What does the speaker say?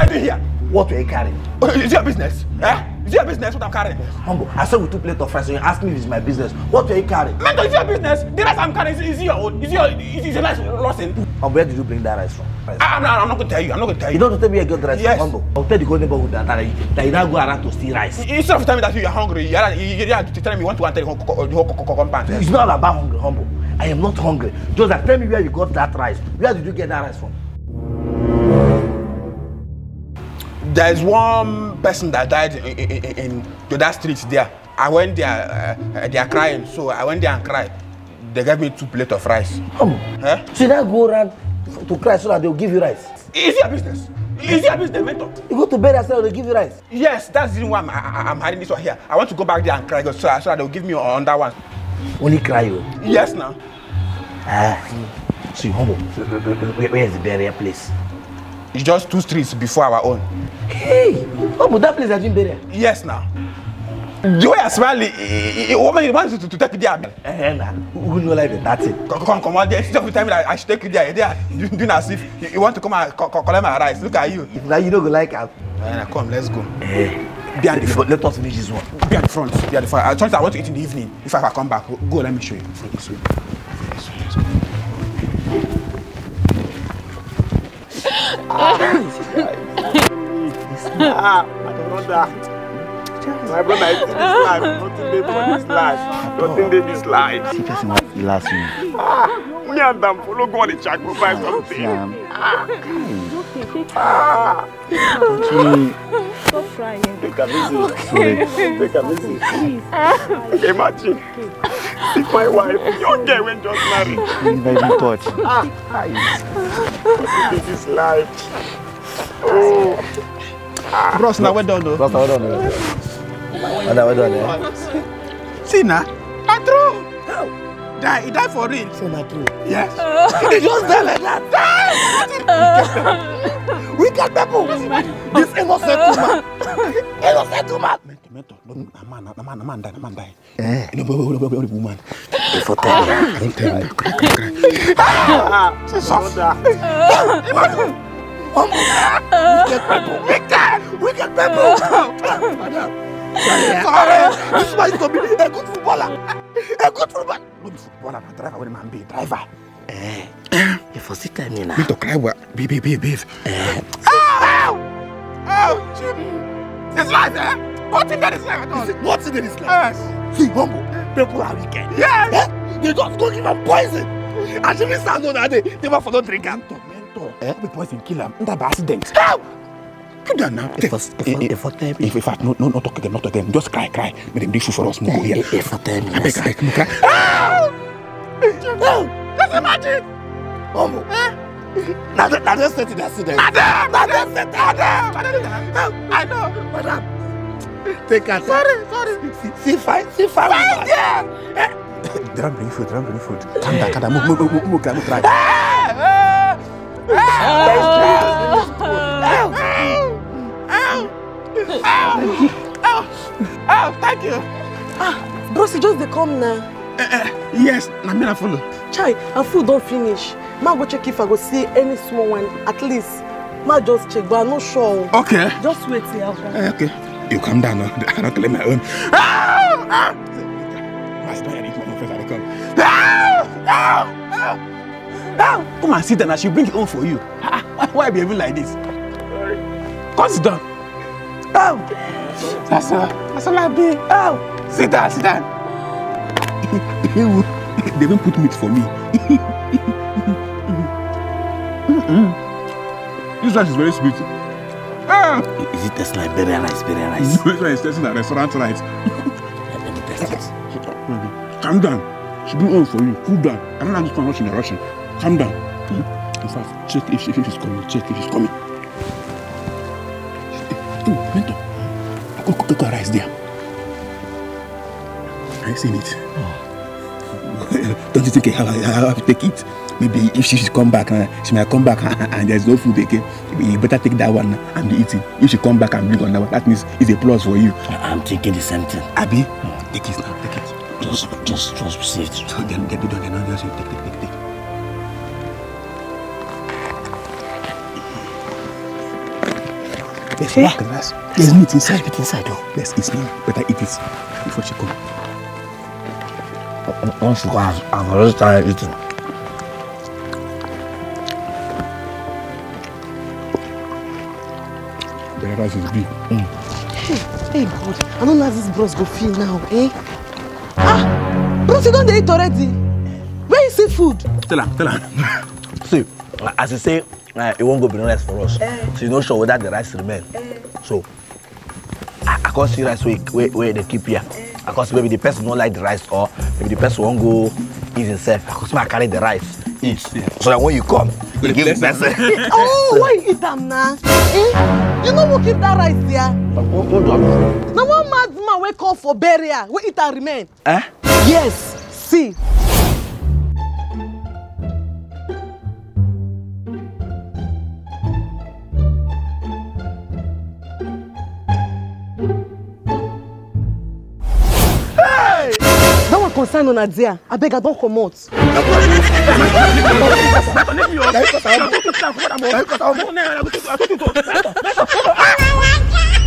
what are you doing here? What were you carrying? Oh, is it your business? Eh? Is it your business what I'm carrying? Humble, I said we took plate of rice and you asked me if it's my business. What were you carrying? Mentor, is it your business? The rice I'm carrying, is it your own? Is it your, is it your rice lost Humble, where did you bring that rice from? I, I'm, not, I'm not going to tell you. I'm not going to tell you. You don't tell me you get rice yes. from Humble. I'll tell the whole neighborhood that, that, that you now go around to steal rice. Instead of telling me that you are hungry, you are, you, you telling me you want to enter the whole, the whole compound. It's not about hungry, Humble. I am not hungry. Joseph, tell me where you got that rice. Where did you get that rice from? there is one person that died in, in, in, in to that street there. I went there, uh, uh they are crying, so I went there and cried. They gave me two plate of rice. Oh. Huh? So you that go around to cry so that they will give you rice? It's your business. It's your business, mentor. You go to bed and say they give you rice? Yes, that's the reason why I, am hiding this one here. I want to go back there and cry so, so that will give me another one. Only cry you? Oh. Yes, now. Ah, so you humble. Where is the burial place? It's just two streets before our own. Hey, what but that place has been buried. Yes, now. The way I smell it, it, woman, you to, take it there. Eh, eh, nah, who know like that thing? Come, come, come on, there. Instead of telling me that I should take it there, there, you do, as See, you, want to come and collect my rice. Look at you. If now you don't go like her. Eh, nah, come, let's go. Eh. Be at the front. Let us finish this one. Be at the front. Be at the front. I told you I want to eat in the evening. If I can come back, go. Let me show you. Show you. ah, I don't know that. My brother, I did this life. Nothing dey for this life. Nothing dey this life. See, person wan kill us now. Ah, me and am follow go on a check go buy something. Ah, ah. Stop crying. Take a visit. Okay. Take a visit. Please. Imagine. Okay. If my wife, young girl, went just married. Please, baby, ah. touch. Ah, this is life. Oh. Ah. Bros, now we're done though. Bros, now we're done. Oh now we're done. See now, that's Die. He died for real. So not true. Yes. Oh. he just died like that. Die! Wicked people. This innocent woman. innocent woman. Mentor, mentor. No, a man, a man, a man died, a man died. Eh. No, no, no, no, woman. Before tell you. I don't tell you. Cry, cry, cry. Ah! Jesus. Wicked people. Wicked. Wicked people. Madam. Sorry. This man is to be a good footballer a good footballer. No be footballer, na driver wey man be, driver. Eh, eh you for see tell me now. Me to cry what? Be be be be. Eh. Oh, Ow! Ow, oh, Jimmy! This life, eh? Nothing that is life at all. Nothing that is life. Yes. Eh. See, Bongo, people are wicked. Yes! Eh? They just go give am poison. And Jimmy Sando na dey, never follow drink am. Mentor, mentor. Eh? Be poison kill am. That be accident. Ow! Put that now. Take. If, if, if, no, no, not talk again, not again. Just cry, cry. Make them do shoe for us. Move here. If I tell me, I beg, I beg, cry. Ah! Just imagine. Omo. Na na just set it accident. Madam, na just set Madam. Madam, I know, madam. Take her. Sorry, sorry. See, see, find, see, find. Find them. Drum bring food, drum bring food. Calm down, calm down. Move, move, move, move, move, move, move. Ah! Ah! Ah! Oh, oh, oh, thank you. Ah, bros, you just dey come now. Uh, uh, yes, I'm me na follow. Chai, our food don't finish. Ma go check if I go see any small one. At least, ma just check, but I'm not sure. Okay. Just wait here. Uh, eh, okay. You calm down now. I don't claim my own. Ah! Ah! Master, I need my own first. I come. Ah! Ah! Ah! come and sit down and she'll bring it home for you. Ah, ah, why, why be even like this? Sorry. Cause sit done. Ow! That's all. that's all a lab. Ow! Sit down, sit down. they even put meat for me. mm-hmm. This rice is very sweet. Ah! Is it tastes like berry rice, berry rice? this one is tasting like restaurant rice. Let me taste it. Calm down. She be on for you. Cool down. I don't understand what she's rushing. Calm down. In fact, check if, she, if she's coming. Check if she's coming. Minto, cook, cook, cook rice there. Are you seeing it? Don't you think I have, to take it? Maybe if she should come back, she might come back and there's no food again. You better take that one and be eating. If she come back and bring on that one, that means it's a plus for you. I'm thinking the same thing. Abby, oh. take it now, take it. Just, just, just receive it. Then, then, then, then, just take, take, take, take. There's hey. black rice. There's meat inside. There's meat inside though. Let's eat meat. Better eat it before she comes. Uh, once she comes, I've already started eating. The rice is big. Mm. Hey, hey God, I don't know how this bros go feel now, eh? Ah! Bros, you don't eat already. Where is the food? Tell her, tell her as you say uh, e wan go bring rice for us eh. so you no sure whether the rice remain eh. so i, I come see rice wey wey wey dey keep here eh. i come see maybe the person no like the rice or maybe the person wan go eat himself i come see ma carry the rice eat so that when you come you give the person. oh why you eat am na eh you no go keep that rice there. hold na one mad man wey come for burial wey eat am remain. Eh? yes see. concern beg her don't come out. comot.